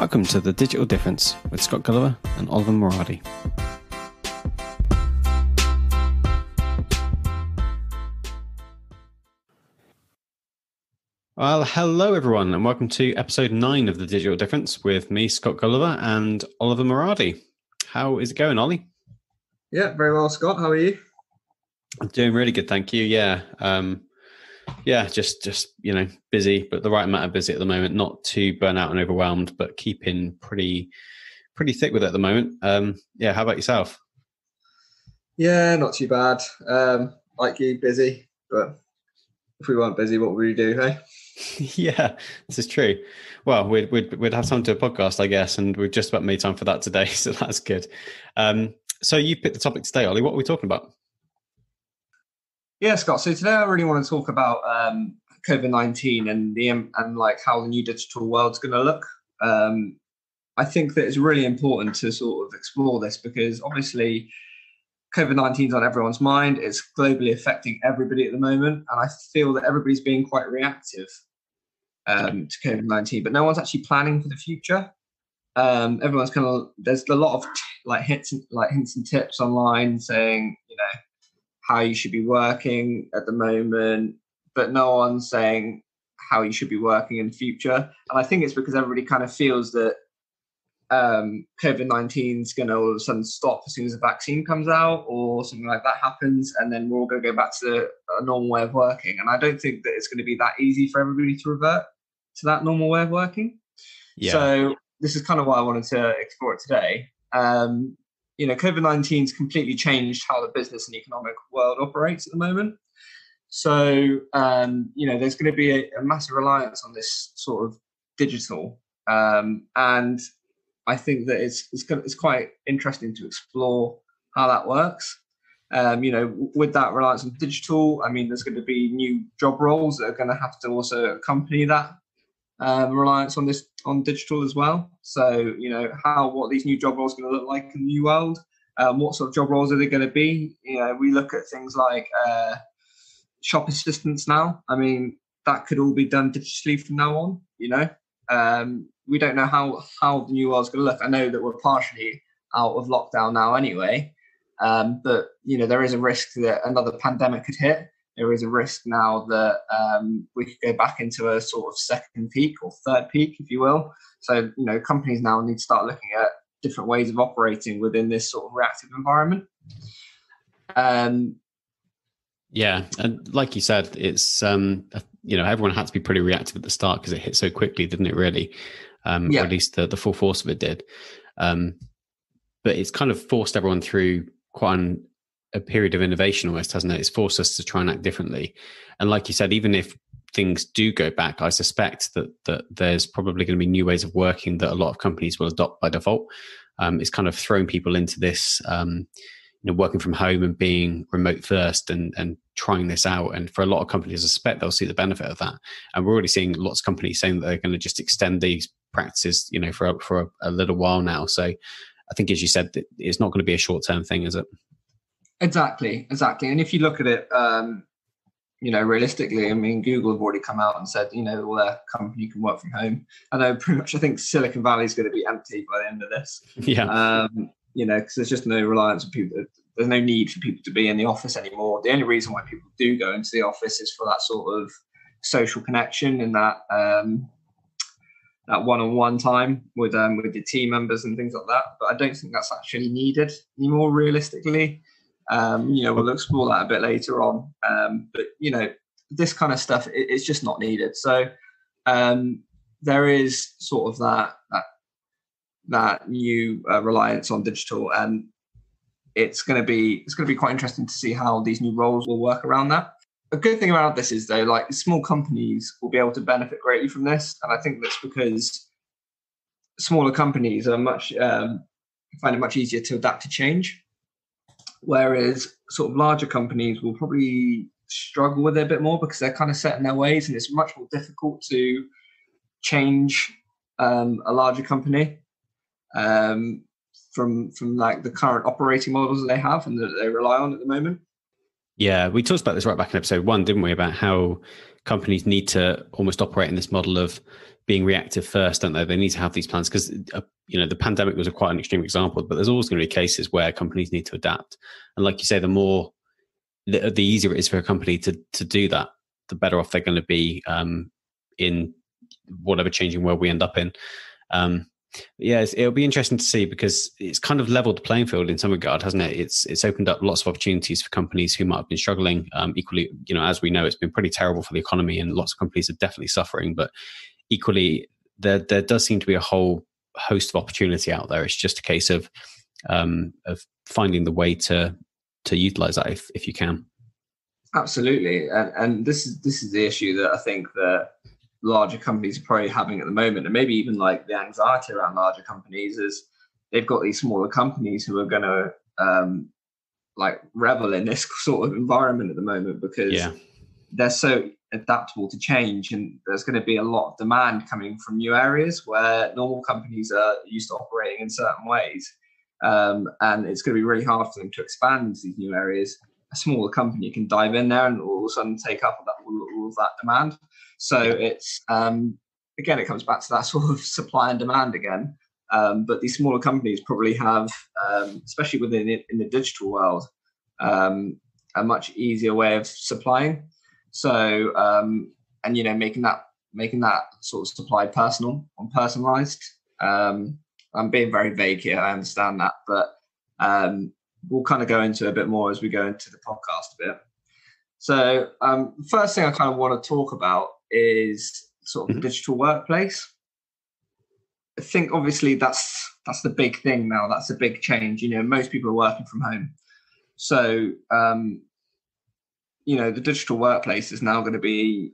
Welcome to The Digital Difference with Scott Gulliver and Oliver Moradi. Well, hello everyone, and welcome to episode nine of The Digital Difference with me, Scott Gulliver, and Oliver Moradi. How is it going, Ollie? Yeah, very well, Scott. How are you? I'm doing really good, thank you. Yeah, um, yeah, just just you know, busy, but the right amount of busy at the moment. Not too burnt out and overwhelmed, but keeping pretty pretty thick with it at the moment. Um, yeah, how about yourself? Yeah, not too bad. Um, like you, busy, but if we weren't busy, what would we do? Hey. yeah, this is true. Well, we'd, we'd we'd have time to a podcast, I guess, and we've just about made time for that today, so that's good. Um, so you picked the topic today, Ollie. What are we talking about? Yeah, Scott. So today I really want to talk about um, COVID nineteen and the and like how the new digital world's going to look. Um, I think that it's really important to sort of explore this because obviously COVID 19 is on everyone's mind. It's globally affecting everybody at the moment. And I feel that everybody's being quite reactive um, to COVID 19, but no one's actually planning for the future. Um, everyone's kind of, there's a lot of t- like hints, like hints and tips online saying, you know, how you should be working at the moment, but no one's saying how you should be working in the future. And I think it's because everybody kind of feels that um, COVID 19 is going to all of a sudden stop as soon as a vaccine comes out or something like that happens. And then we're all going to go back to a normal way of working. And I don't think that it's going to be that easy for everybody to revert to that normal way of working. Yeah. So this is kind of why I wanted to explore it today. Um, you know, COVID 19 has completely changed how the business and economic world operates at the moment. So, um, you know, there's going to be a, a, massive reliance on this sort of digital. Um, and I think that it's it's, it's quite interesting to explore how that works. Um, you know, with that reliance on digital, I mean, there's going to be new job roles that are going to have to also accompany that um, reliance on this on digital as well. So, you know, how what these new job roles are going to look like in the new world. Um, what sort of job roles are they going to be? You know, we look at things like uh, shop assistants now. I mean, that could all be done digitally from now on. You know, um, we don't know how how the new world's going to look. I know that we're partially out of lockdown now anyway, um, but you know there is a risk that another pandemic could hit. There is a risk now that um, we could go back into a sort of second peak or third peak, if you will. So you know companies now need to start looking at different ways of operating within this sort of reactive environment. Um, yeah, and like you said, it's um, you know everyone had to be pretty reactive at the start because it hit so quickly, didn't it? Really, um, yeah. or at least the, the full force of it did. Um, but it's kind of forced everyone through quite an, a period of innovation almost, hasn't it? It's forced us to try and act differently. And like you said, even if things do go back, I suspect that that there's probably going to be new ways of working that a lot of companies will adopt by default. Um, it's kind of thrown people into this, um, you know, working from home and being remote first and and trying this out. And for a lot of companies, I suspect they'll see the benefit of that. And we're already seeing lots of companies saying that they're going to just extend these practices, you know, for for a, a little while now. So I think, as you said, it's not going to be a short term thing, is it? Exactly, exactly. And if you look at it, um, you know, realistically, I mean, Google have already come out and said, you know, all their company can work from home. I know pretty much. I think Silicon Valley is going to be empty by the end of this. Yeah. Um, you know, because there's just no reliance on people. There's no need for people to be in the office anymore. The only reason why people do go into the office is for that sort of social connection and that um, that one-on-one time with um, with your team members and things like that. But I don't think that's actually needed anymore, realistically. Um, you know, we'll explore that a bit later on. Um, but you know, this kind of stuff it, it's just not needed. So um, there is sort of that that that new uh, reliance on digital, and it's going to be it's going to be quite interesting to see how these new roles will work around that a good thing about this is though, like small companies will be able to benefit greatly from this, and I think that's because smaller companies are much um, find it much easier to adapt to change, whereas sort of larger companies will probably struggle with it a bit more because they're kind of set in their ways, and it's much more difficult to change um, a larger company um, from from like the current operating models that they have and that they rely on at the moment. Yeah, we talked about this right back in episode one, didn't we? About how companies need to almost operate in this model of being reactive first, don't they? They need to have these plans because uh, you know the pandemic was a quite an extreme example, but there's always going to be cases where companies need to adapt. And like you say, the more the, the easier it is for a company to to do that, the better off they're going to be um, in whatever changing world we end up in. Um, yeah, it'll be interesting to see because it's kind of leveled the playing field in some regard, hasn't it? It's it's opened up lots of opportunities for companies who might have been struggling. Um, equally, you know, as we know, it's been pretty terrible for the economy, and lots of companies are definitely suffering. But equally, there there does seem to be a whole host of opportunity out there. It's just a case of um, of finding the way to to utilize that if if you can. Absolutely, and and this is this is the issue that I think that larger companies are probably having at the moment, and maybe even like the anxiety around larger companies is they've got these smaller companies who are going to um, like revel in this sort of environment at the moment because yeah. they're so adaptable to change, and there's going to be a lot of demand coming from new areas where normal companies are used to operating in certain ways, um, and it's going to be really hard for them to expand into these new areas. A smaller company can dive in there and all of a sudden take up that, all, of that demand. So it's um, again, it comes back to that sort of supply and demand again. Um, but these smaller companies probably have, um, especially within it, in the digital world, um, a much easier way of supplying. So um, and you know making that making that sort of supply personal and personalized. Um, I'm being very vague here. I understand that, but um, we'll kind of go into a bit more as we go into the podcast a bit. So, um, first thing I kind of want to talk about is sort of mm-hmm. the digital workplace. I think obviously that's that's the big thing now. That's a big change. You know, most people are working from home, so um, you know the digital workplace is now going to be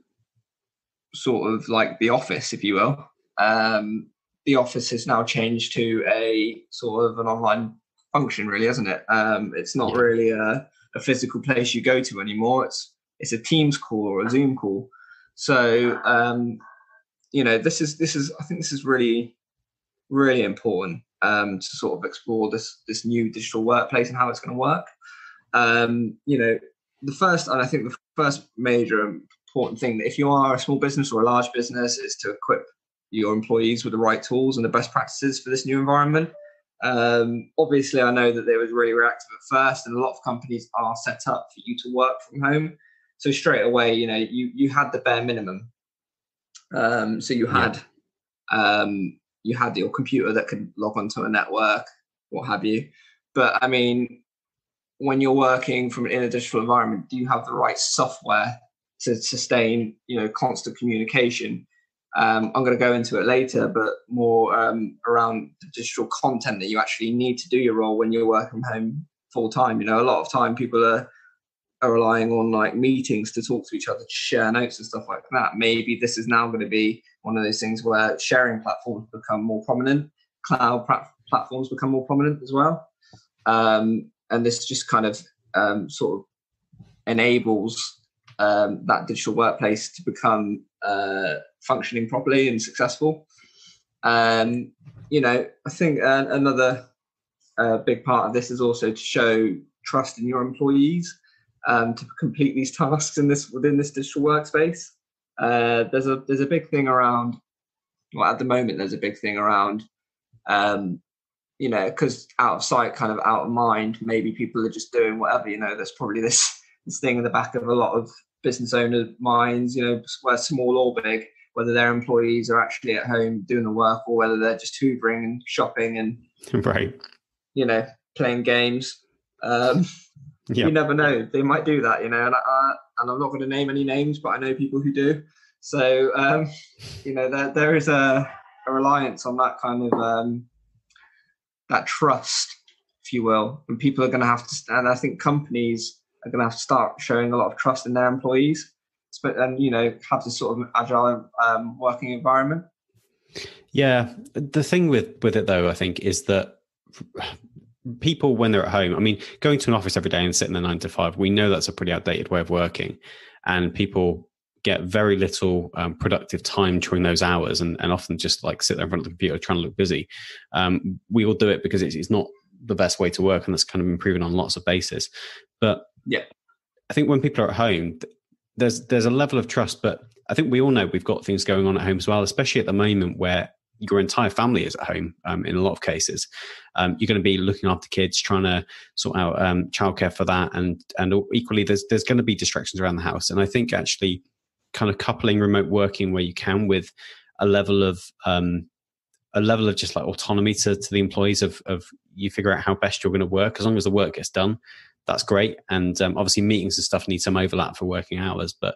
sort of like the office, if you will. Um, the office has now changed to a sort of an online function, really, hasn't it? Um, it's not yeah. really a, a physical place you go to anymore. It's it's a Teams call or a Zoom call. So um, you know, this is this is I think this is really really important um, to sort of explore this this new digital workplace and how it's going to work. Um, you know, the first and I think the first major important thing that if you are a small business or a large business is to equip your employees with the right tools and the best practices for this new environment. Um, obviously, I know that they was really reactive at first, and a lot of companies are set up for you to work from home. So straight away, you know, you you had the bare minimum. Um, so you had yeah. um, you had your computer that could log onto a network, what have you. But I mean, when you're working from in a digital environment, do you have the right software to sustain, you know, constant communication? Um, I'm going to go into it later, but more um, around the digital content that you actually need to do your role when you're working from home full time. You know, a lot of time people are are relying on like meetings to talk to each other, to share notes and stuff like that. Maybe this is now going to be one of those things where sharing platforms become more prominent, cloud platforms become more prominent as well, um, and this just kind of um, sort of enables um, that digital workplace to become uh, functioning properly and successful. Um, you know, I think uh, another uh, big part of this is also to show trust in your employees um, to complete these tasks in this within this digital workspace. Uh, there's a there's a big thing around. Well, at the moment, there's a big thing around. Um, you know, because out of sight, kind of out of mind. Maybe people are just doing whatever. You know, there's probably this this thing in the back of a lot of business owner minds. You know, where small or big, whether their employees are actually at home doing the work or whether they're just hoovering and shopping and right. You know, playing games. Um. You never know; they might do that, you know. And, I, and I'm not going to name any names, but I know people who do. So um, you know, there there is a, a reliance on that kind of um, that trust, if you will, and people are going to have to. And I think companies are going to have to start showing a lot of trust in their employees, but and you know, have this sort of agile um, working environment. Yeah, the thing with with it though, I think, is that people when they're at home i mean going to an office every day and sitting there nine to five we know that's a pretty outdated way of working and people get very little um, productive time during those hours and, and often just like sit there in front of the computer trying to look busy um, we all do it because it's, it's not the best way to work and that's kind of been proven on lots of bases but yeah i think when people are at home there's there's a level of trust, but I think we all know we've got things going on at home as well, especially at the moment where your entire family is at home um, in a lot of cases. Um, you're going to be looking after kids, trying to sort out um, childcare for that, and and equally there's there's going to be distractions around the house. And I think actually, kind of coupling remote working where you can with a level of um, a level of just like autonomy to, to the employees of of you figure out how best you're going to work. As long as the work gets done that's great. And um, obviously meetings and stuff need some overlap for working hours but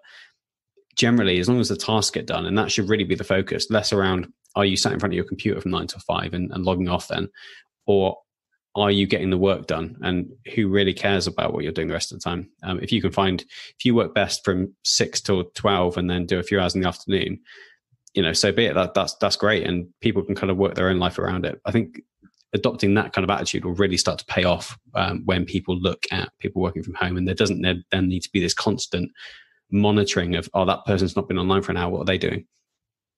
generally as long as the tasks get done and that should really be the focus less around are you sat in front of your computer from nine to five and, and logging off then? or are you getting the work done? And who really cares about what you're doing the rest of the time? Um, if you can find if you work best from 6 till 12 and then do a few hours in the afternoon you know so be it. That that's that's great. And people can kind of work their own life around it. I think adopting that kind of attitude will really start to pay off um, when people look at people working from home and there doesn't then need to be this constant monitoring of oh that person's not been online for an hour. What are they doing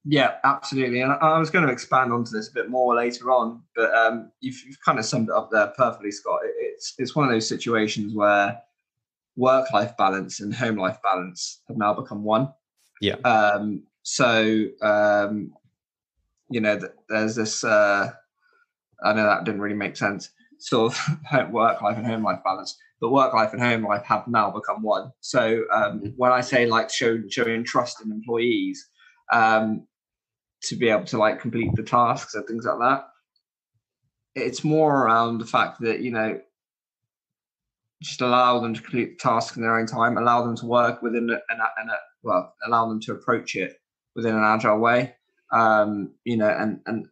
yeah absolutely and i was going to expand onto this a bit more later on but um, you've, you've, kind of summed it up there perfectly scott it's it's one of those situations where work life balance and home life balance have now become one yeah um, so um, you know there's this uh, i know that didn't really make sense sort of work life and home life balance but work life and home life have now become one. So um, mm-hmm. when I say like show, showing trust in employees um, to be able to like complete the tasks and things like that, it's more around the fact that you know just allow them to complete the task in their own time, allow them to work within an, an, well, allow them to approach it within an agile way, um, you know, and and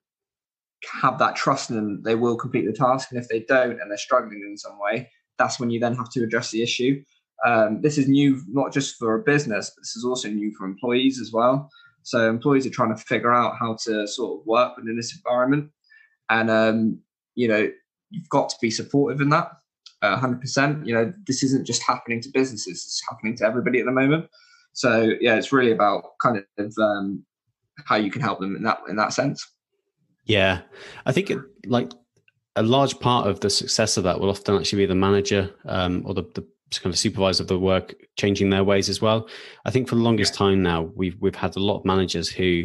have that trust in them they will complete the task, and if they don't and they're struggling in some way, that's when you then have to address the issue. Um, this is new not just for a business, but this is also new for employees as well. So employees are trying to figure out how to sort of work within this environment, and um, you know you've got to be supportive in that. Uh, 100%. You know this isn't just happening to businesses; it's happening to everybody at the moment. So yeah, it's really about kind of um, how you can help them in that in that sense. Yeah, I think it, like a large part of the success of that will often actually be the manager um, or the, the, kind of supervisor of the work changing their ways as well. I think for the longest time now, we've we've had a lot of managers who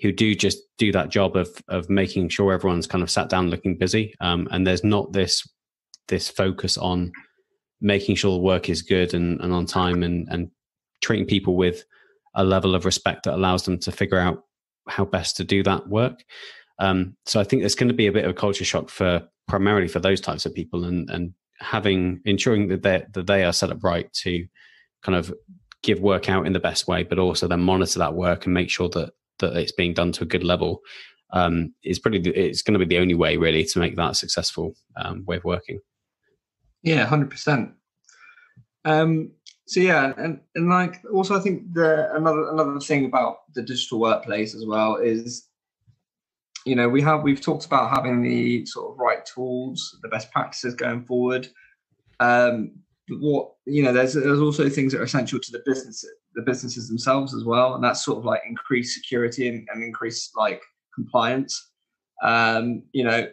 who do just do that job of of making sure everyone's kind of sat down looking busy, um, and there's not this this focus on making sure the work is good and, and on time and and treating people with a level of respect that allows them to figure out how best to do that work. Um, so I think there's going to be a bit of a culture shock for primarily for those types of people, and and having ensuring that they that they are set up right to kind of give work out in the best way, but also then monitor that work and make sure that that it's being done to a good level um, is pretty. It's going to be the only way really to make that a successful um, way of working. Yeah, hundred percent. Um, so yeah, and and like also I think the another another thing about the digital workplace as well is you know we have we've talked about having the sort of right tools the best practices going forward. Um what you know there's there's also things that are essential to the business the businesses themselves as well and that's sort of like increased security and, and increased like compliance. Um you know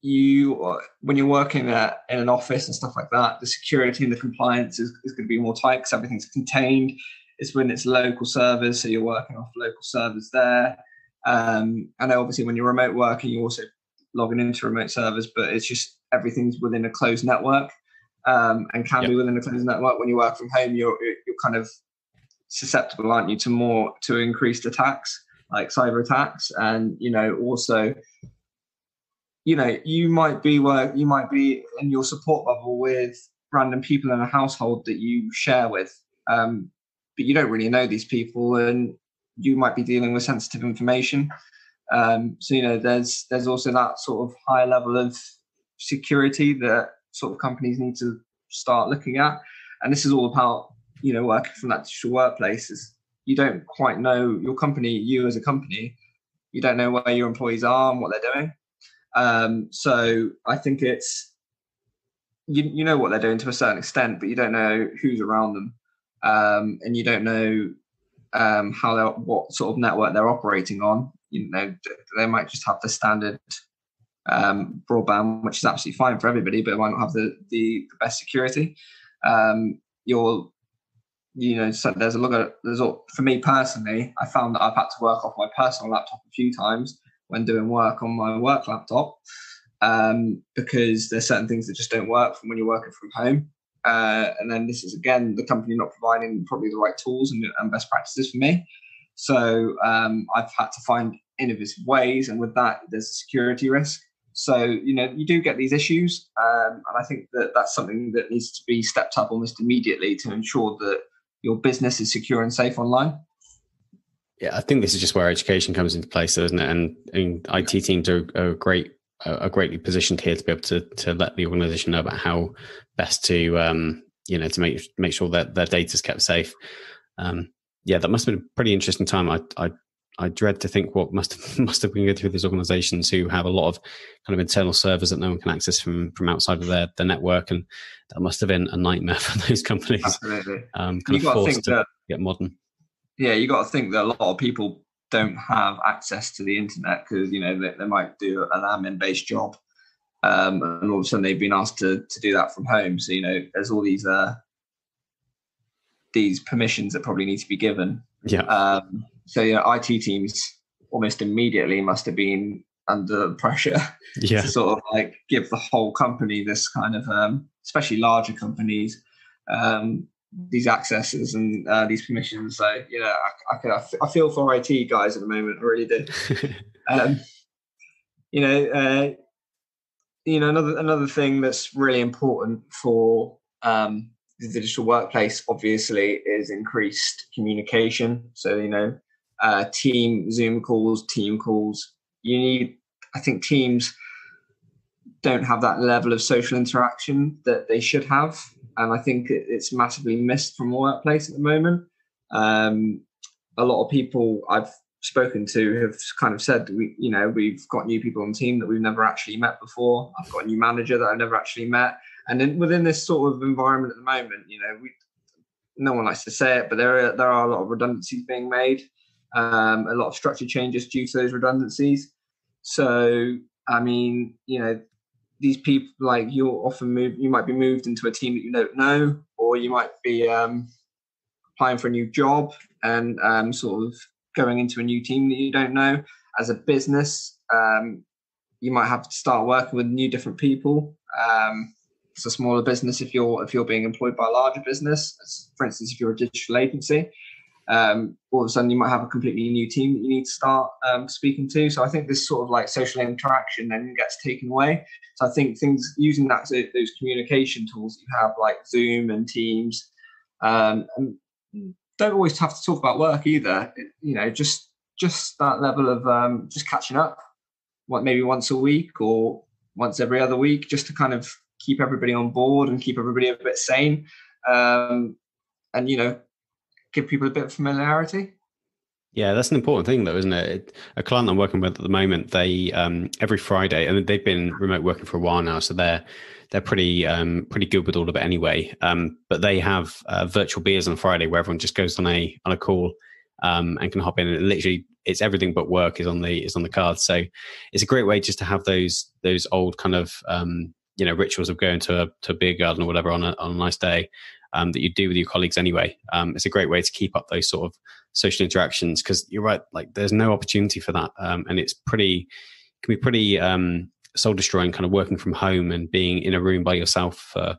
you when you're working at, in an office and stuff like that the security and the compliance is, is going to be more tight because everything's contained. It's when it's local servers so you're working off local servers there um, and obviously, when you're remote working, you're also logging into remote servers, but it's just everything's within a closed network um, and can yep. be within a closed network. When you work from home, you're you're kind of susceptible, aren't you, to more to increased attacks like cyber attacks, and you know also. You know, you might be work. You might be in your support bubble with random people in a household that you share with, um, but you don't really know these people, and you might be dealing with sensitive information. Um, so you know, there's there's also that sort of high level of security that sort of companies need to start looking at. And this is all about you know working from that digital workplace. Is you don't quite know your company, you as a company, you don't know where your employees are and what they're doing. Um, so I think it's you you know what they're doing to a certain extent, but you don't know who's around them, um, and you don't know um, how they what sort of network they're operating on. You know, they might just have the standard um, broadband, which is absolutely fine for everybody, but it might not have the the, the best security. Um, you're you know, so there's a lot of there's a, for me personally, I found that I've had to work off my personal laptop a few times when doing work on my work laptop um, because there's certain things that just don't work from when you're working from home. Uh, and then this is again the company not providing probably the right tools and, and best practices for me. So um, I've had to find innovative ways, and with that, there's a security risk. So you know you do get these issues, um, and I think that that's something that needs to be stepped up almost immediately to ensure that your business is secure and safe online. Yeah, I think this is just where education comes into place, though, isn't it? And, and IT teams are, are great, are greatly positioned here to be able to to let the organisation know about how best to, um, you know, to make make sure that their data is kept safe. Um, yeah, that must have been a pretty interesting time. I, I I dread to think what must have, must have been going through these organisations who have a lot of kind of internal servers that no one can access from from outside of their, their network, and that must have been a nightmare for those companies. Absolutely, um, kind you of forced to that, get modern. Yeah, you got to think that a lot of people don't have access to the internet because you know they, they might do an admin based job, um, and all of a sudden they've been asked to to do that from home. So you know, there's all these uh, these permissions that probably need to be given. Yeah. Um, so yeah, IT teams almost immediately must have been under pressure yeah. to sort of like give the whole company this kind of, um, especially larger companies, um, these accesses and uh, these permissions. So you know, I, I, I, feel for IT guys at the moment. I really do. um, you know, uh, you know another another thing that's really important for um, the digital workplace, obviously, is increased communication. So you know, uh, team Zoom calls, team calls. You need, I think, teams don't have that level of social interaction that they should have, and I think it's massively missed from the workplace at the moment. Um, a lot of people I've spoken to have kind of said we, you know, we've got new people on the team that we've never actually met before. I've got a new manager that I've never actually met, and then within this sort of environment at the moment, you know, we no one likes to say it, but there are there are a lot of redundancies being made um, a lot of structure changes due to those redundancies. So, I mean, you know, these people like you're often moved, you might be moved into a team that you don't know, or you might be um, applying for a new job and um, sort of going into a new team that you don't know. As a business, um, you might have to start working with new different people. Um, it's a smaller business if you're if you're being employed by a larger business. For instance, if you're a digital agency, um, all of a sudden you might have a completely new team that you need to start um, speaking to. So I think this sort of like social interaction then gets taken away. So I think things using that those communication tools you have like Zoom and Teams, um, and don't always have to talk about work either. It, you know, just just that level of um, just catching up, what maybe once a week or once every other week, just to kind of keep everybody on board and keep everybody a bit sane. Um, and you know, give people a bit of familiarity. Yeah, that's an important thing, though, isn't it? A client I'm working with at the moment, they um, every Friday, and they've been remote working for a while now, so they're they're pretty um, pretty good with all of it anyway. Um, but they have uh, virtual beers on Friday where everyone just goes on a on a call um, and can hop in, and literally it's everything but work is on the is on the card. So it's a great way just to have those those old kind of um, you know rituals of going to a to a beer garden or whatever on a on a nice day um, that you do with your colleagues anyway. Um, it's a great way to keep up those sort of social interactions because you're right, like there's no opportunity for that, um, and it's pretty can be pretty um, soul destroying, kind of working from home and being in a room by yourself for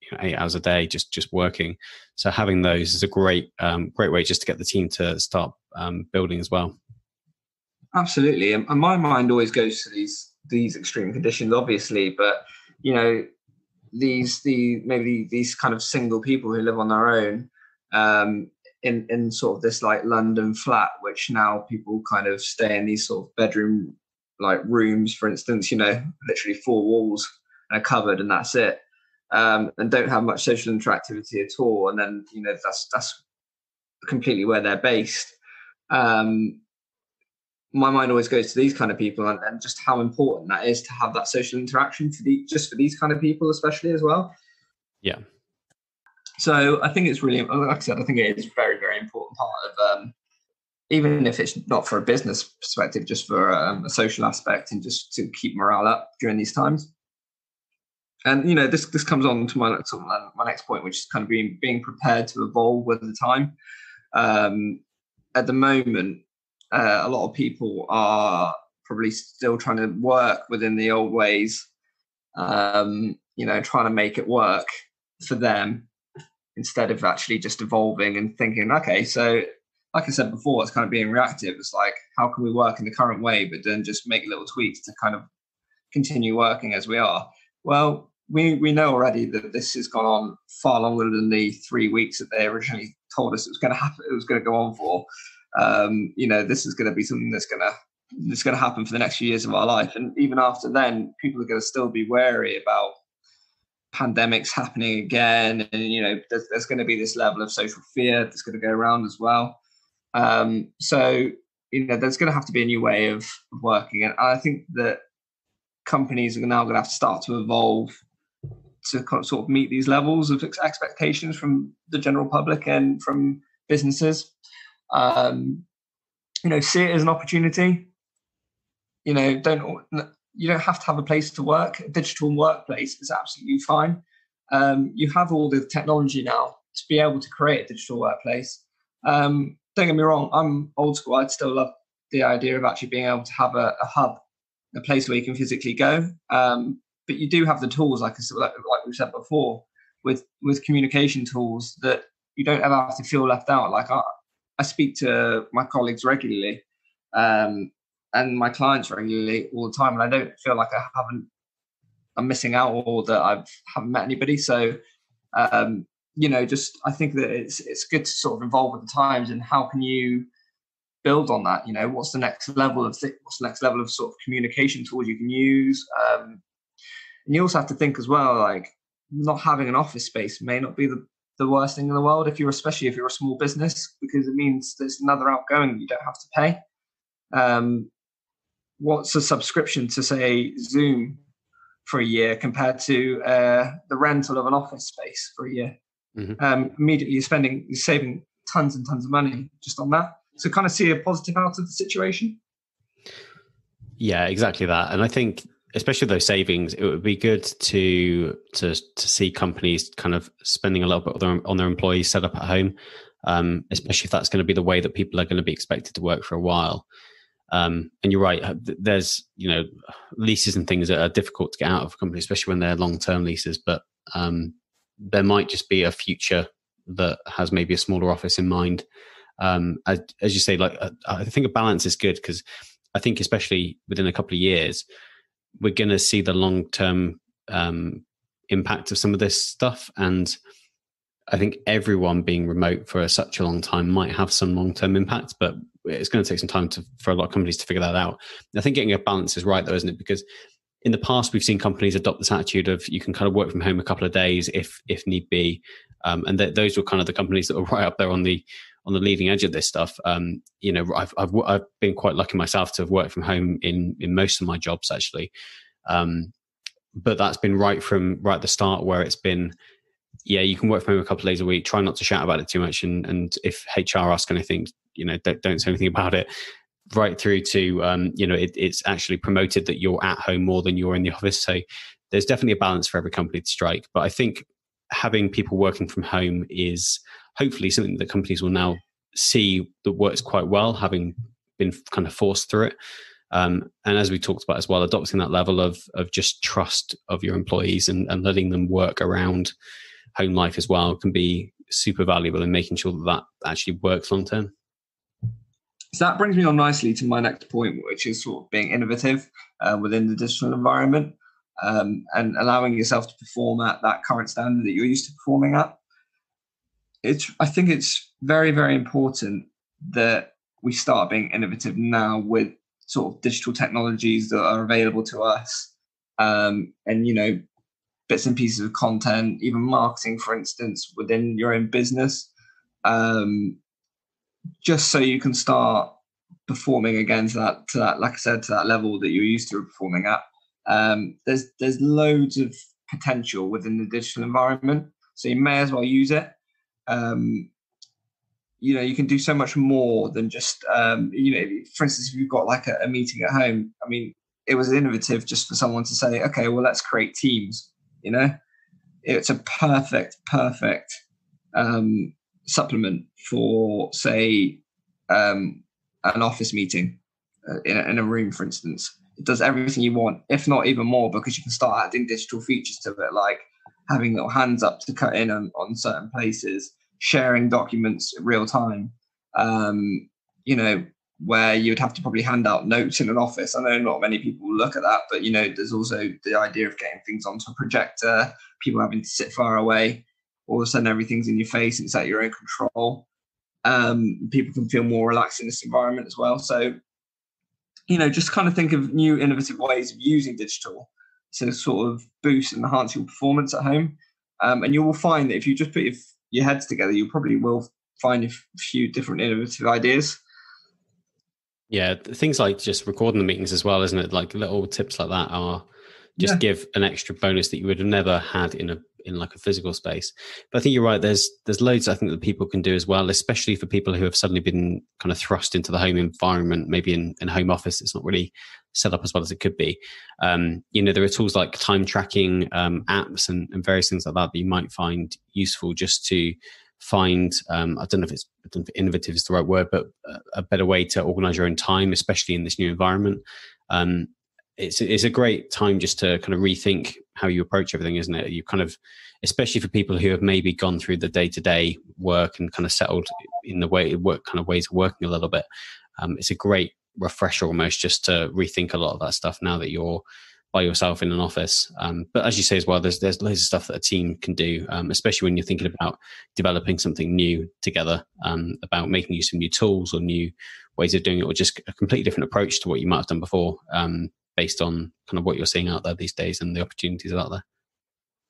you know, eight hours a day, just just working. So having those is a great um, great way just to get the team to start um, building as well. Absolutely, and my mind always goes to these these extreme conditions, obviously, but you know these the maybe these kind of single people who live on their own um, in in sort of this like London flat, which now people kind of stay in these sort of bedroom like rooms, for instance, you know, literally four walls and a cupboard, and that's it, um, and don't have much social interactivity at all. And then you know that's that's completely where they're based. Um, my mind always goes to these kind of people and, and, just how important that is to have that social interaction for the just for these kind of people especially as well. Yeah. So i think it's really like i said i think it is a very very important part of um, even if it's not for a business perspective just for um, a social aspect and just to keep morale up during these times. And you know this this comes on to my my next point, which is kind of being being prepared to evolve with the time. Um, at the moment, uh, a lot of people are probably still trying to work within the old ways. Um, you know, trying to make it work for them instead of actually just evolving and thinking, okay, so like I said before, it's kind of being reactive. It's like, how can we work in the current way, but then just make little tweaks to kind of continue working as we are? Well, we, we know already that this has gone on far longer than the three weeks that they originally told us it was going to happen. It was going to go on for. Um, you know, this is going to be something that's going to that's going to happen for the next few years of our life, and even after then, people are going to still be wary about pandemics happening again, and you know, there's, there's going to be this level of social fear that's going to go around as well. Um, so you know, there's going to have to be a new way of working, and I think that companies are now going to have to start to evolve to sort of meet these levels of expectations from the general public and from businesses. Um, you know, see it as an opportunity. You know, don't you don't have to have a place to work. A digital workplace is absolutely fine. Um, you have all the technology now to be able to create a digital workplace. Um, don't get me wrong, I'm old school. I'd still love the idea of actually being able to have a, a hub, a place where you can physically go. Um, but you do have the tools, like like, we've said before, with with communication tools that you don't ever have to feel left out. Like I, I speak to my colleagues regularly, um, and my clients regularly all the time, and I don't feel like I haven't I'm missing out or that I've haven't met anybody. So um, you know, just I think that it's it's good to sort of involve with the times and how can you build on that? You know, what's the next level of th- what's the next level of sort of communication tools you can use? Um, and you also have to think as well, like not having an office space may not be the, the worst thing in the world if you're especially if you're a small business because it means there's another outgoing you don't have to pay. Um, what's a subscription to say Zoom for a year compared to uh, the rental of an office space for a year? Mm-hmm. Um, immediately, you're spending, you're saving tons and tons of money just on that. So, kind of see a positive out of the situation. Yeah, exactly that. And I think especially those savings, it would be good to to to see companies kind of spending a little bit on their, on their employees set up at home, um, especially if that's going to be the way that people are going to be expected to work for a while. Um, and you're right. There's you know leases and things that are difficult to get out of a company, especially when they're long term leases. But um, there might just be a future that has maybe a smaller office in mind. Um, as, as you say, like I think a balance is good because I think especially within a couple of years, we're going to see the long term um, impact of some of this stuff. And I think everyone being remote for such a long time might have some long term impact, but it's going to take some time to, for a lot of companies to figure that out. I think getting a balance is right, though, isn't it? Because in the past, we've seen companies adopt this attitude of you can kind of work from home a couple of days if if need be, um, and th- those were kind of the companies that were right up there on the on the leading edge of this stuff. Um, you know, I've, I've, I've been quite lucky myself to have worked from home in in most of my jobs actually, um, but that's been right from right at the start where it's been. Yeah, you can work from home a couple of days a week. Try not to shout about it too much, and and if HR ask anything, you know, don't, don't say anything about it. Right through to um, you know, it, it's actually promoted that you're at home more than you're in the office. So there's definitely a balance for every company to strike. But I think having people working from home is hopefully something that companies will now see that works quite well, having been kind of forced through it. Um, and as we talked about as well, adopting that level of of just trust of your employees and, and letting them work around home life as well can be super valuable in making sure that that actually works long term. So that brings me on nicely to my next point, which is sort of being innovative uh, within the digital environment um, and allowing yourself to perform at that current standard that you're used to performing at it's I think it's very very important that we start being innovative now with sort of digital technologies that are available to us, um, and you know bits and pieces of content, even marketing, for instance, within your own business, um, just so you can start performing again to that to that like I said to that level that you're used to performing at. Um, there's there's loads of potential within the digital environment, so you may as well use it um, you know you can do so much more than just um, you know for instance if you've got like a, a, meeting at home i mean it was innovative just for someone to say okay well let's create teams You know, it's a perfect, perfect um, supplement for, say, um, an office meeting uh, in, a, in a room, for instance. It does everything you want, if not even more, because you can start adding digital features to it, like having little hands up to cut in on, on certain places, sharing documents real time. Um, you know, where you'd have to probably hand out notes in an office. I know not many people look at that, but you know, there's also the idea of getting things onto a projector, people having to sit far away. All of a sudden, everything's in your face. And it's at your own control. Um, people can feel more relaxed in this environment as well. So, you know, just kind of think of new innovative ways of using digital to sort of boost and enhance your performance at home. Um, and you will find that if you just put your, your heads together, you probably will find a few different innovative ideas. Yeah, things like just recording the meetings as well, isn't it? Like little tips like that are just yeah. give an extra bonus that you would have never had in a in like a physical space. But I think you're right. There's there's loads I think that people can do as well, especially for people who have suddenly been kind of thrust into the home environment, maybe in in home office. It's not really set up as well as it could be. Um, you know, there are tools like time tracking um, apps and, and various things like that that you might find useful just to find um, I don't know if it's know if innovative is the right word, but a, better way to organize your own time, especially in this new environment. Um, it's it's a great time just to kind of rethink how you approach everything, isn't it? You kind of, especially for people who have maybe gone through the day to day work and kind of settled in the way work kind of ways of working a little bit. Um, it's a great refresher almost just to rethink a lot of that stuff now that you're by yourself in an office. Um, but as you say as well, there's there's loads of stuff that a team can do, um, especially when you're thinking about developing something new together, um, about making use of new tools or new ways of doing it, or just a completely different approach to what you might have done before, um, based on kind of what you're seeing out there these days and the opportunities out there.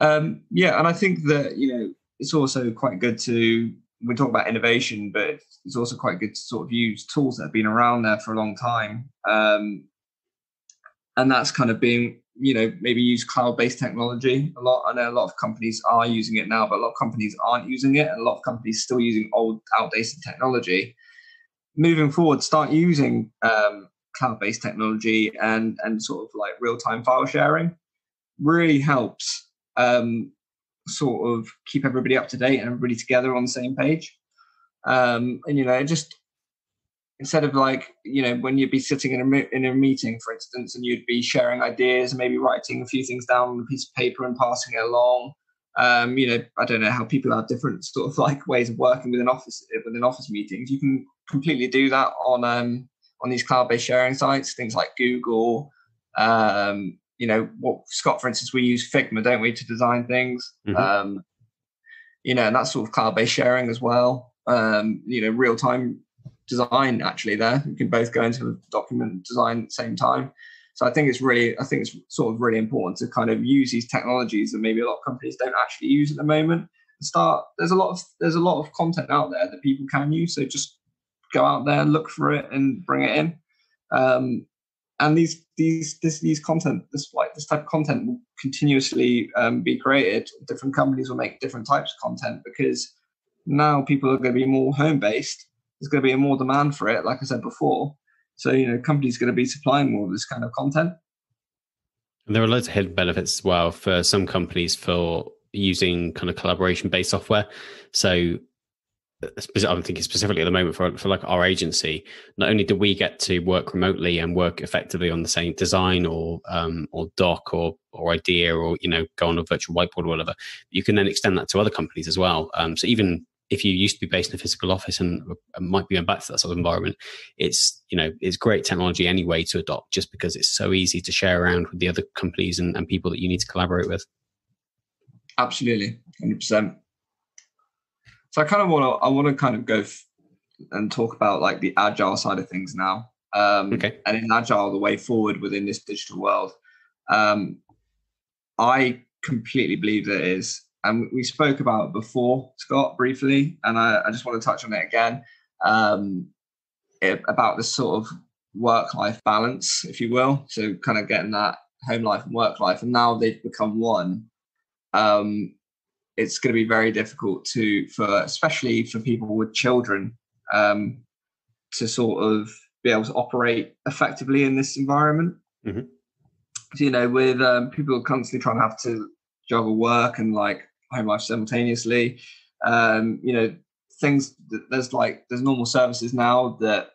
Um, yeah, and I think that you know it's also quite good to we talk about innovation, but it's also quite good to sort of use tools that have been around there for a long time. Um, and that's kind of being you know maybe use cloud-based technology a lot. I know a lot of companies are using it now, but a lot of companies aren't using it, and a lot of companies still using old, outdated technology. Moving forward, start using um, cloud-based technology and and sort of like real-time file sharing really helps um, sort of keep everybody up to date and everybody together on the same page. Um, and you know, just instead of like you know when you'd be sitting in a in a meeting for instance and you'd be sharing ideas and maybe writing a few things down on a piece of paper and passing it along um, you know i don't know how people have different sort of like ways of working within office within office meetings you can completely do that on um, on these cloud-based sharing sites things like google um, you know what scott for instance we use figma don't we to design things mm-hmm. um, you know and that's sort of cloud-based sharing as well um, you know real-time design actually there. You can both go into the document design at the same time. So I think it's really, I think it's sort of really important to kind of use these technologies that maybe a lot of companies don't actually use at the moment. Start there's a lot of there's a lot of content out there that people can use. So just go out there, look for it, and bring it in. Um, and these these this these content this like this type of content will continuously um, be created. Different companies will make different types of content because now people are going to be more home based there's going to be more demand for it, like I said before. So, you know, companies going to be supplying more of this kind of content. And there are loads of hidden benefits as well for some companies for using kind of collaboration based software. So I'm thinking specifically at the moment for, for like our agency, not only do we get to work remotely and work effectively on the same design or um, or doc or or idea or you know go on a virtual whiteboard or whatever, you can then extend that to other companies as well. Um, so even if you used to be based in a physical office and might be going back to that sort of environment, it's you know it's great technology anyway to adopt just because it's so easy to share around with the other companies and, and people that you need to collaborate with. Absolutely, hundred percent. So I kind of want to I want to kind of go f- and talk about like the agile side of things now. Um, okay. And in agile, the way forward within this digital world, um, I completely believe that is and we spoke about it before, Scott, briefly, and I, I just want to touch on it again um, it, about this sort of work-life balance, if you will. So, kind of getting that home life and work life, and now they've become one. Um, it's going to be very difficult to, for especially for people with children, um, to sort of be able to operate effectively in this environment. Mm-hmm. So, you know, with um, people constantly trying to have to juggle work and like home life simultaneously. Um, you know, things there's like there's normal services now that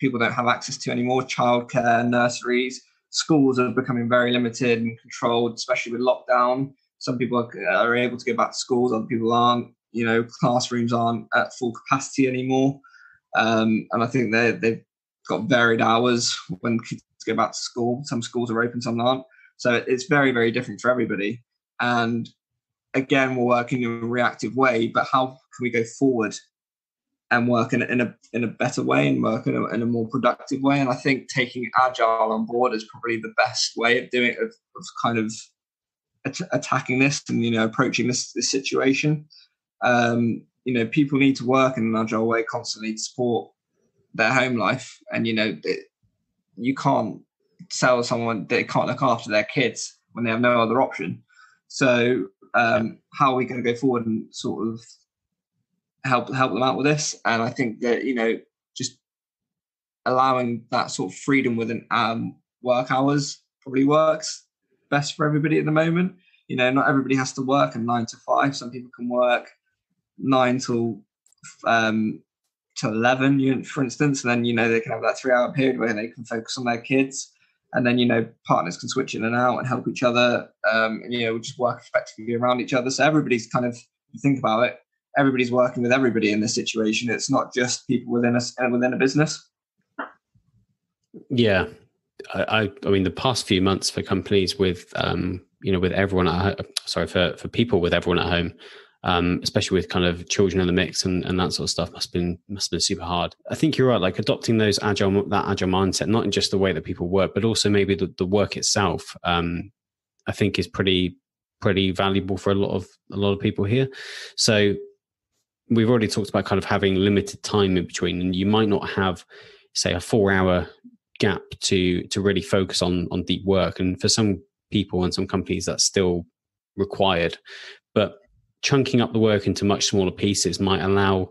people don't have access to anymore. Childcare, nurseries, schools are becoming very limited and controlled, especially with lockdown. Some people are, are able to go back to schools, other people aren't. You know, classrooms aren't at full capacity anymore. Um, and I think they they've got varied hours when kids go back to school. Some schools are open, some aren't. So it's very, very different for everybody. And again, we're working in a reactive way, but how can we go forward and work in a, in a, in a better way and work in a, in a more productive way? And I think taking agile on board is probably the best way of doing it, of, of kind of at- attacking this and, you know, approaching this, this situation. Um, you know, people need to work in an agile way constantly to support their home life. And, you know, it, you can't tell someone they can't look after their kids when they have no other option. So um, how are we going to go forward and sort of help help them out with this? And I think that you know just allowing that sort of freedom within um, work hours probably works best for everybody at the moment. You know, not everybody has to work a nine to five. Some people can work nine till um, to 11 for instance and then you know they can have that three hour period where they can focus on their kids. And then you know partners can switch in and out and help each other um, and you know just work effectively around each other. So everybody's kind of think about it everybody's working with everybody in this situation. It's not just people within a within a business. Yeah i i mean the past few months for companies with um you know with everyone at sorry for for people with everyone at home um, especially with kind of children in the mix and, and that sort of stuff must have been must have been super hard. I think you're right, like adopting those agile that agile mindset, not in just the way that people work, but also maybe the, the work itself. Um, I think is pretty pretty valuable for a lot of a lot of people here. So we've already talked about kind of having limited time in between, and you might not have, say, a four hour gap to to really focus on on deep work. And for some people and some companies, that's still required. But chunking up the work into much smaller pieces might allow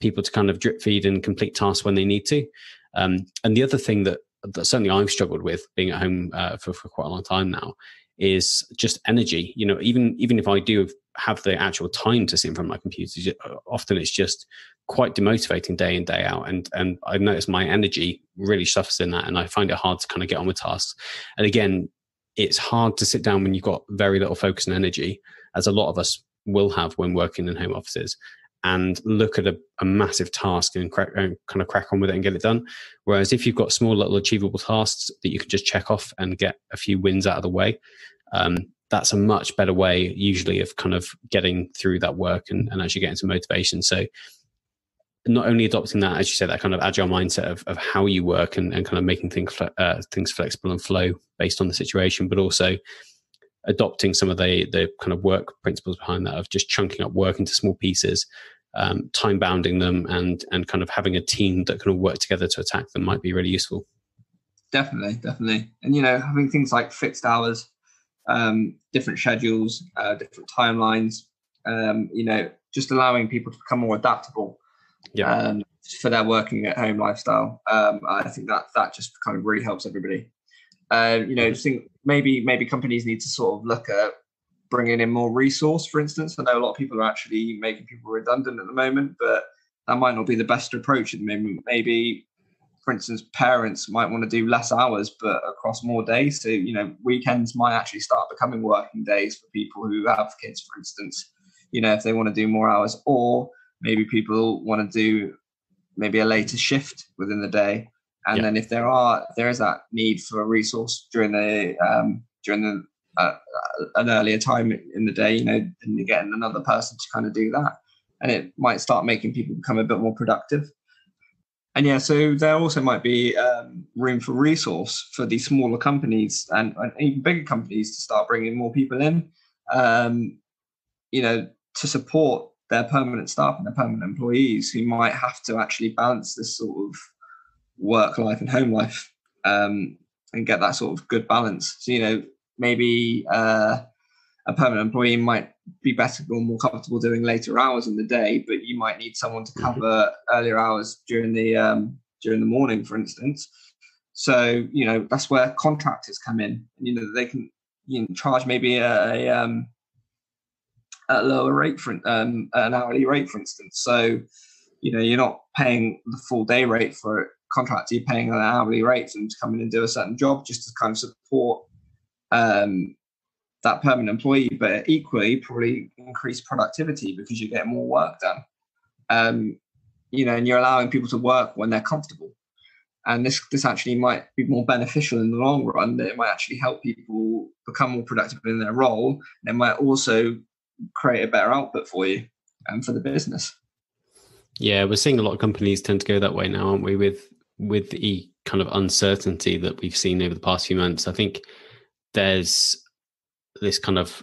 people to kind of drip feed and complete tasks when they need to. Um, and the other thing that, that certainly I've struggled with being at home uh, for, for quite a long time now is just energy. You know, even even if I do have the actual time to sit in front of my computer, often it's just quite demotivating day in day out. And and I notice my energy really suffers in that, and I find it hard to kind of get on with tasks. And again, it's hard to sit down when you've got very little focus and energy, as a lot of us will have when working in home offices and look at a, a massive task and, crack, and, kind of crack on with it and get it done. Whereas if you've got small little achievable tasks that you can just check off and get a few wins out of the way, um, that's a much better way usually of kind of getting through that work and, and actually getting some motivation. So not only adopting that, as you said, that kind of agile mindset of, of how you work and, and kind of making things uh, things flexible and flow based on the situation, but also adopting some of the the kind of work principles behind that of just chunking up work into small pieces, um, time bounding them, and and kind of having a team that can all work together to attack them might be really useful. Definitely, definitely, and you know having things like fixed hours, um, different schedules, uh, different timelines, um, you know, just allowing people to become more adaptable. Yeah. Um, for their working at home lifestyle, um, I think that that just kind of really helps everybody. Uh, you know, mm-hmm. think maybe maybe companies need to sort of look at bringing in more resource. For instance, I know a lot of people are actually making people redundant at the moment, but that might not be the best approach at the moment. Maybe, for instance, parents might want to do less hours but across more days. So you know, weekends might actually start becoming working days for people who have kids, for instance. You know, if they want to do more hours, or maybe people want to do maybe a later shift within the day and yeah. then if there are there is that need for a resource during the um, during the uh, an earlier time in the day, you know, and you're getting another person to kind of do that, and it might start making people become a bit more productive. And yeah, so there also might be um, room for resource for these smaller companies and, and, even bigger companies to start bringing more people in, um, you know, to support their permanent staff and their permanent employees who might have to actually balance this sort of work life and home life um, and get that sort of good balance. So, you know, maybe uh, a permanent employee might be better or more comfortable doing later hours in the day, but you might need someone to cover earlier hours during the um, during the morning, for instance. So, you know, that's where contractors come in. You know, they can you know, charge maybe a, a um, at a lower rate for um, an hourly rate, for instance. So, you know, you're not paying the full day rate for a contractor, you're paying an hourly rate for them to come in and do a certain job just to kind of support um, that permanent employee, but equally probably increase productivity because you get more work done. Um, you know, and you're allowing people to work when they're comfortable. And this this actually might be more beneficial in the long run. That it might actually help people become more productive in their role. And it might also create a better output for you and for the business. Yeah, we're seeing a lot of companies tend to go that way now, aren't we? With with the kind of uncertainty that we've seen over the past few months, I think there's this kind of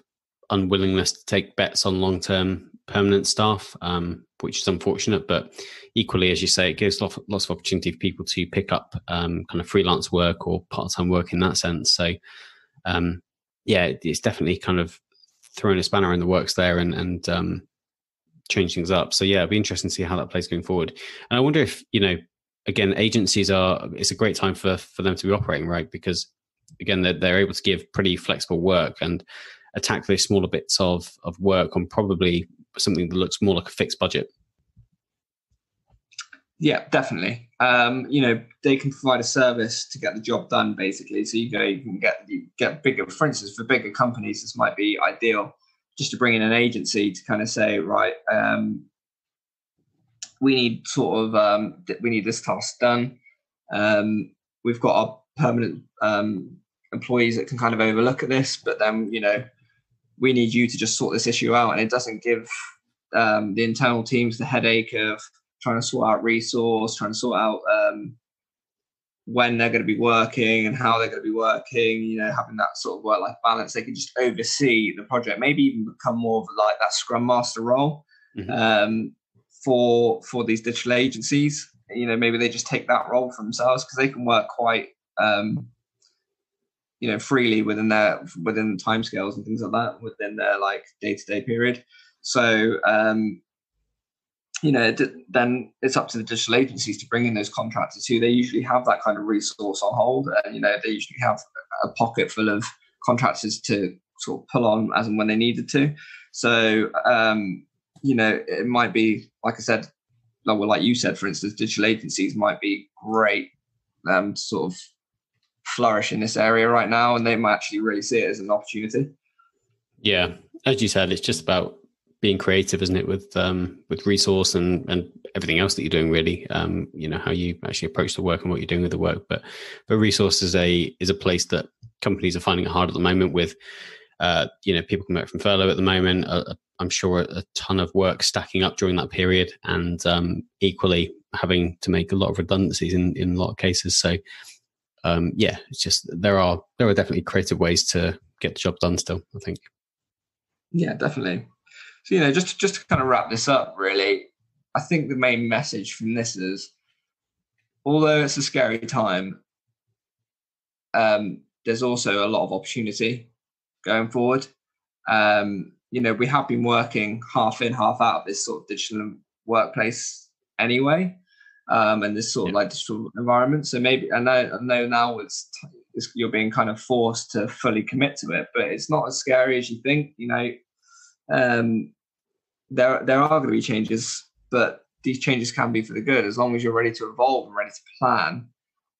unwillingness to take bets on long term permanent staff, um, which is unfortunate. But equally, as you say, it gives lots, lots of opportunity for people to pick up um, kind of freelance work or part time work in that sense. So, um, yeah, it's definitely kind of throwing a spanner in the works there and, and um, change things up. So, yeah, it'll be interesting to see how that plays going forward. And I wonder if, you know, again, agencies are, it's a great time for, for them to be operating, right? Because again, they're, they're able to give pretty flexible work and attack those smaller bits of, of work on probably something that looks more like a fixed budget. Yeah, definitely. Um, you know, they can provide a service to get the job done, basically. So you go, you can get you get bigger. For instance, for bigger companies, this might be ideal just to bring in an agency to kind of say, right, um, we need sort of um, we need this task done. Um, we've got our permanent um, employees that can kind of overlook at this, but then you know we need you to just sort this issue out, and it doesn't give um, the internal teams the headache of trying to sort out resource, trying to sort out um, when they're going to be working and how they're going to be working. You know, having that sort of work-life balance, they can just oversee the project, maybe even become more of like that Scrum Master role mm-hmm. um, for for these digital agencies. You know, maybe they just take that role for themselves because they can work quite um, you know freely within their within timescales and things like that within their like day to day period. So um, you know, then it's up to the digital agencies to bring in those contractors who they usually have that kind of resource on hold, and you know they usually have a pocket full of contractors to sort of pull on as and when they needed to. So um, you know, it might be like I said, like, well, like you said, for instance, digital agencies might be great um, sort of flourish in this area right now, and they might actually really see it as an opportunity. Yeah, as you said, it's just about being creative, isn't it? With um, with resource and and everything else that you're doing, really. Um, you know how you actually approach the work and what you're doing with the work. But but resource is a is a place that companies are finding it hard at the moment. With uh, you know people coming back from furlough at the moment. Uh, I'm sure a, ton of work stacking up during that period, and um, equally having to make a lot of redundancies in in a lot of cases. So um, yeah, it's just there are there are definitely creative ways to get the job done. Still, I think. Yeah, definitely. So you know, just just to kind of wrap this up, really, I think the main message from this is, although it's a scary time, um, there's also a lot of opportunity going forward. Um, you know, we have been working half in, half out of this sort of digital workplace anyway um, and this sort of like digital environment. So maybe I know I know now it's, it's, you're being kind of forced to fully commit to it, but it's not as scary as you think. You know, um, there there are going to be changes, but these changes can be for the good as long as you're ready to evolve and ready to plan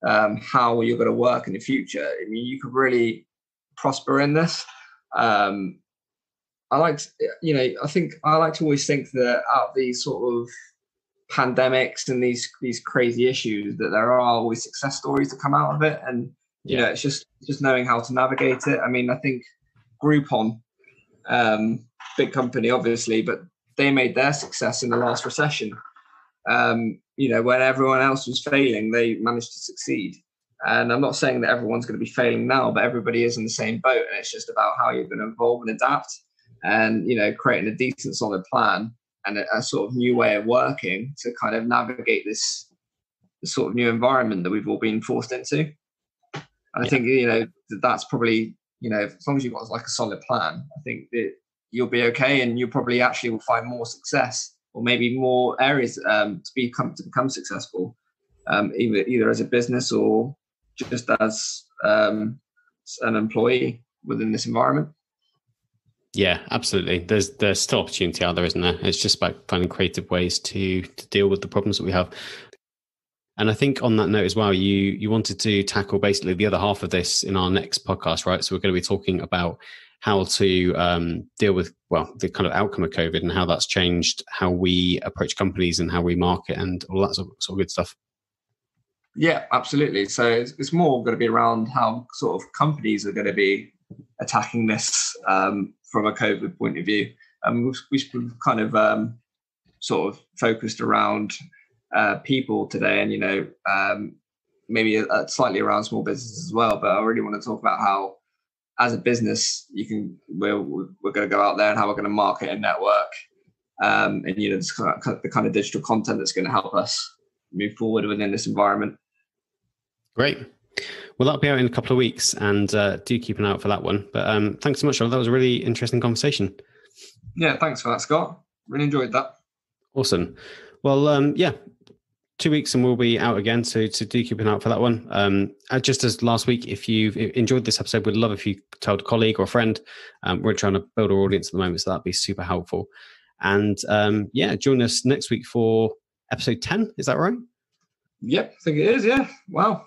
um, how you're going to work in the future. I mean, you could really prosper in this. Um, I like, to, you know, I think I like to always think that out of these sort of pandemics and these these crazy issues that there are always success stories that come out of it and you yeah. know it's just just knowing how to navigate it i mean i think groupon um big company obviously but they made their success in the last recession um you know when everyone else was failing they managed to succeed and i'm not saying that everyone's going to be failing now but everybody is in the same boat and it's just about how you're going to evolve and adapt and you know creating a decent solid plan and a, a, sort of new way of working to kind of navigate this, sort of new environment that we've all been forced into. And yeah. I think you know that's probably you know as long as you've got like a solid plan, I think that you'll be okay, and you'll probably actually will find more success or maybe more areas um, to become to become successful, um, either either as a business or just as um, an employee within this environment. Yeah, absolutely. There's there's still opportunity out there, isn't there? It's just about finding creative ways to to deal with the problems that we have. And I think on that note as well, you you wanted to tackle basically the other half of this in our next podcast, right? So we're going to be talking about how to um, deal with well the kind of outcome of COVID and how that's changed how we approach companies and how we market and all that sort of, sort of good stuff. Yeah, absolutely. So it's, it's, more going to be around how sort of companies are going to be attacking this um, from a COVID point of view. And um, we've, we've kind of um, sort of focused around uh, people today, and you know um, maybe slightly around small businesses as well. But I really want to talk about how as a business, you can we're we're going to go out there and how we're going to market and network, um, and you know the kind of digital content that's going to help us move forward within this environment. Great. Well, that'll be out in a couple of weeks, and uh, do keep an eye out for that one. But um, thanks so much, That was a really interesting conversation. Yeah, thanks for that, Scott. Really enjoyed that. Awesome. Well, um, yeah, two weeks and we'll be out again. So, to do keep an eye out for that one. Um, uh, just as last week, if you've enjoyed this episode, we'd love if you told a colleague or a friend. Um, we're trying to build our audience at the moment, so that'd be super helpful. And um, yeah, join us next week for episode 10. Is that right? Yep, I think it is. Yeah. Wow.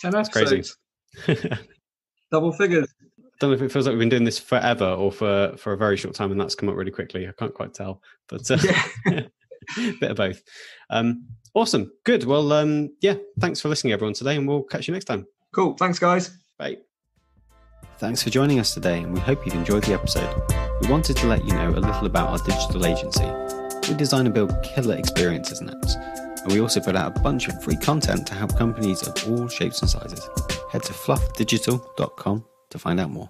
10 That's episodes. crazy. Double figures. I don't know if it feels like we've been doing this forever or for, for a very short time and that's come up really quickly. I can't quite tell. But uh, yeah. bit of both. Um, awesome. Good. Well, um, yeah, thanks for listening, everyone, today, and we'll catch you next time. Cool. Thanks, guys. Bye. Thanks for joining us today, and we hope you've enjoyed the episode. We wanted to let you know a little about our digital agency. We design and build killer experiences and apps, and we also put out a bunch of free content to help companies of all shapes and sizes. Head to fluffdigital.com to find out more.